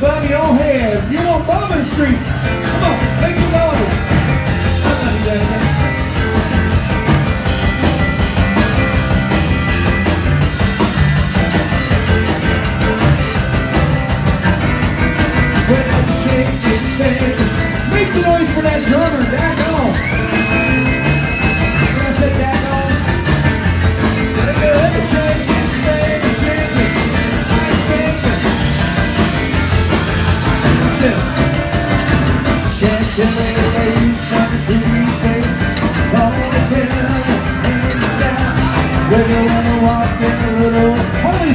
above your head. You're Bourbon Street. Come on, make some noise. Well, shake your Make some noise for that drummer. That Holy